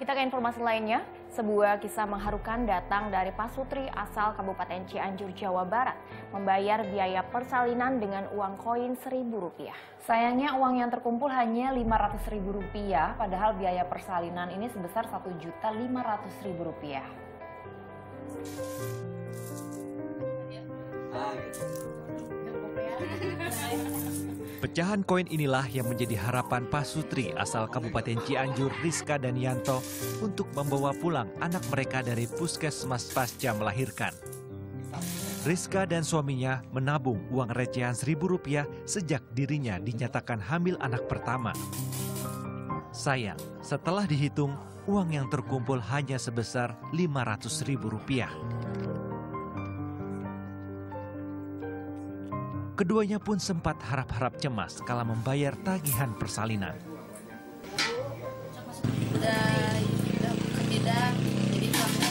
Kita ke informasi lainnya, sebuah kisah mengharukan datang dari Pasutri asal Kabupaten Cianjur, Jawa Barat, membayar biaya persalinan dengan uang koin Rp1.000. Sayangnya uang yang terkumpul hanya Rp500.000, padahal biaya persalinan ini sebesar Rp1.500.000. Pecahan koin inilah yang menjadi harapan Pak Sutri asal Kabupaten Cianjur, Rizka dan Yanto untuk membawa pulang anak mereka dari puskesmas pasca melahirkan. Rizka dan suaminya menabung uang recehan seribu rupiah sejak dirinya dinyatakan hamil anak pertama. Sayang, setelah dihitung, uang yang terkumpul hanya sebesar lima ratus ribu rupiah. Keduanya pun sempat harap-harap cemas kala membayar tagihan persalinan. Udah, udah jadi kamu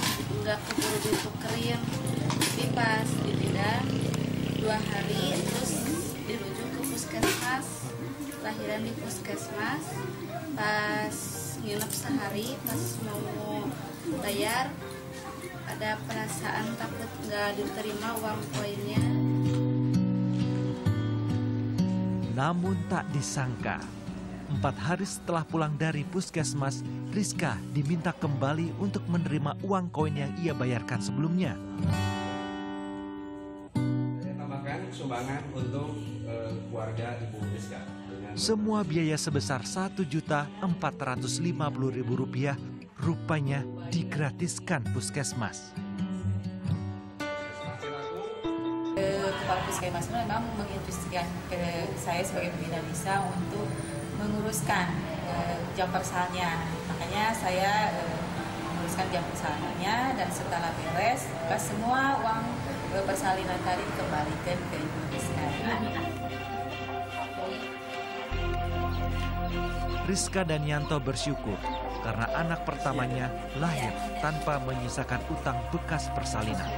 nggak keburu ditukerin. Tapi pas ditidak dua hari, terus dirujuk ke puskesmas, lahiran di puskesmas. Pas nginep sehari, pas mau bayar, ada perasaan takut nggak diterima uang koinnya. Namun tak disangka, empat hari setelah pulang dari puskesmas, Rizka diminta kembali untuk menerima uang koin yang ia bayarkan sebelumnya. Saya tambahkan sumbangan untuk uh, keluarga Ibu Rizka. Dengan... Semua biaya sebesar Rp1.450.000 rupanya digratiskan puskesmas. Kepala Puskesmas memang menginstruksikan saya sebagai pembina desa untuk menguruskan eh, jam persalnya. Makanya saya eh, menguruskan jam persalinannya dan setelah beres, pas semua uang eh, persalinan tadi dikembalikan ke Ibu Rizka. Rizka dan Yanto bersyukur karena anak pertamanya lahir tanpa menyisakan utang bekas persalinan.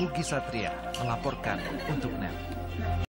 Mugi Satria melaporkan untuk NET.